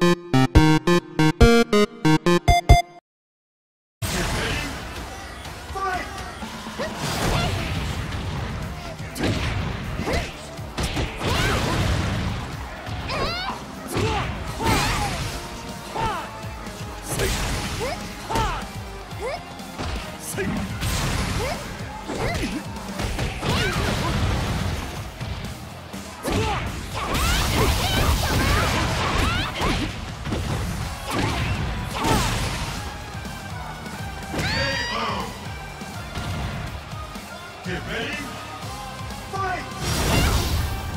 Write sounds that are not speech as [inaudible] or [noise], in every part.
you. Get ready. Fight!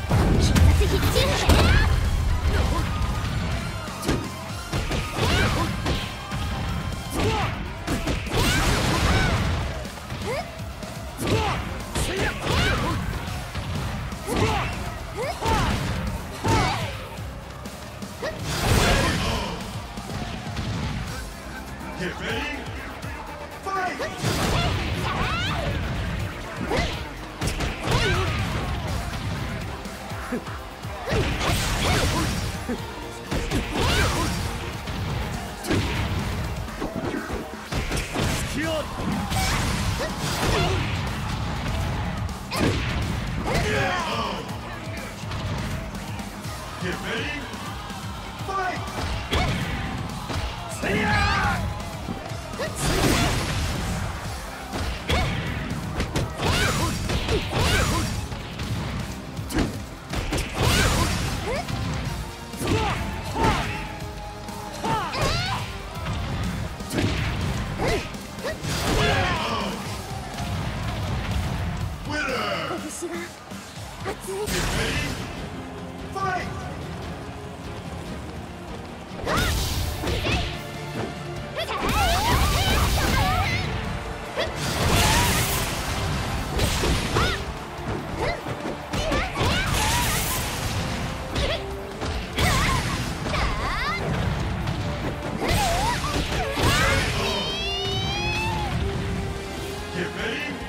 必殺必中 Get ready, fight! You're Get ready.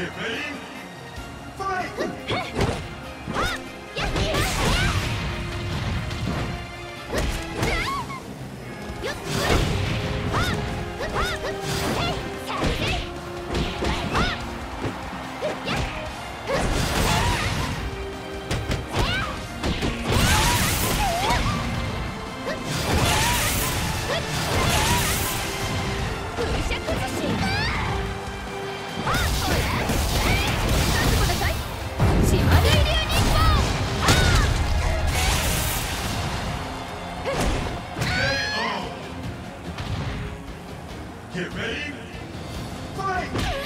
Get ready, fight! [laughs] Yeah.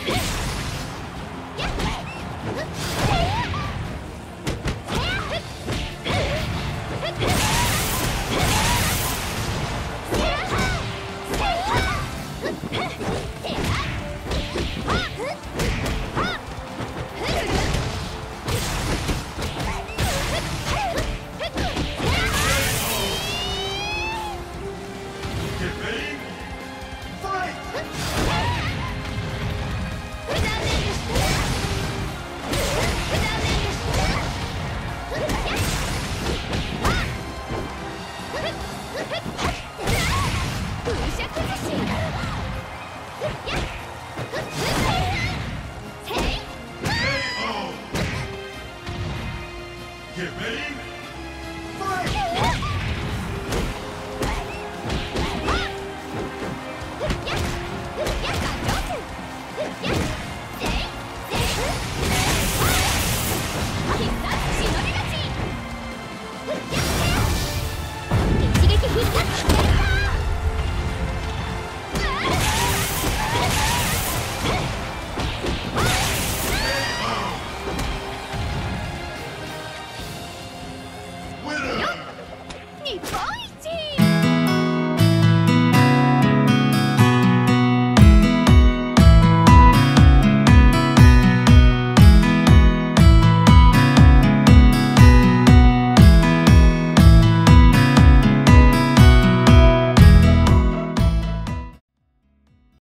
Get ready Oh!